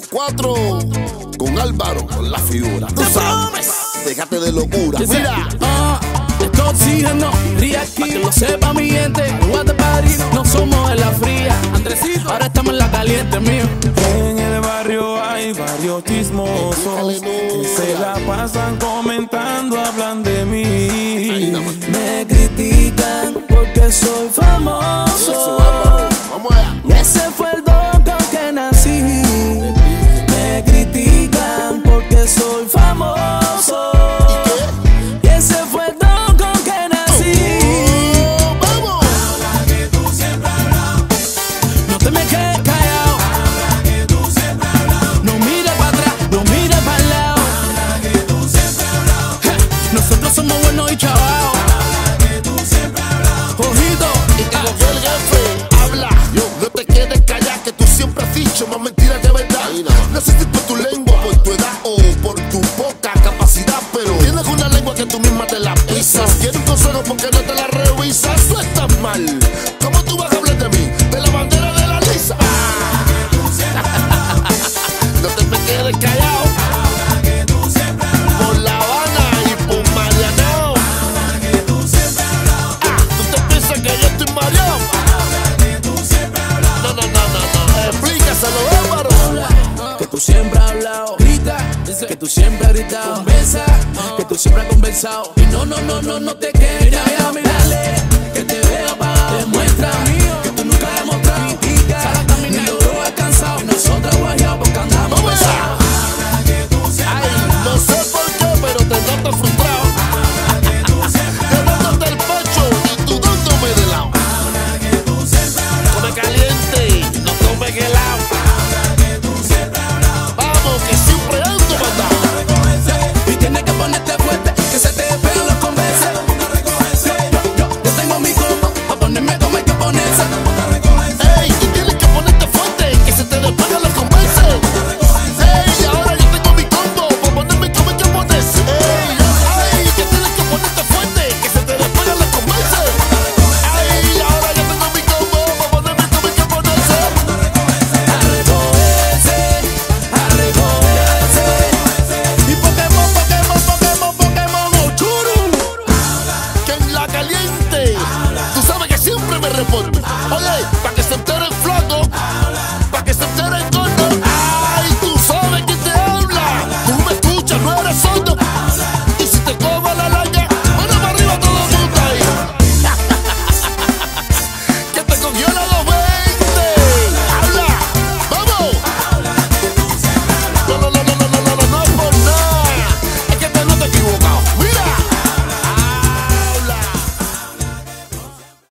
4 con Álvaro, con la figura. Tú sabes, déjate de locura. Mira. Ah, esto oxígeno, ría aquí, que lo sepa mi gente. Guate no somos de la fría. Andresito, ahora estamos en la caliente, mío. En el barrio hay varios chismosos que se la pasan comentando, hablan de mí. Me critican porque soy famoso. Vamos allá. Ese fue el que tú misma te la pisas. Quiero un consejo porque no te la revisas. Tú estás mal. ¿Cómo tú vas a hablar de mí? De la bandera de la lisa. no te me quedes callado. Por La Habana y por Marianao. Ah, ¿Tú te piensas que yo estoy mareado? No, no, no, no, no. Explícaselo, Álvaro. que tú siempre has hablado. Grita, que tú siempre has gritado. Siempre has conversado. Y no, no, no, no, no te quedes. Mira, mira, dale, que te vea pa' Demuestra mi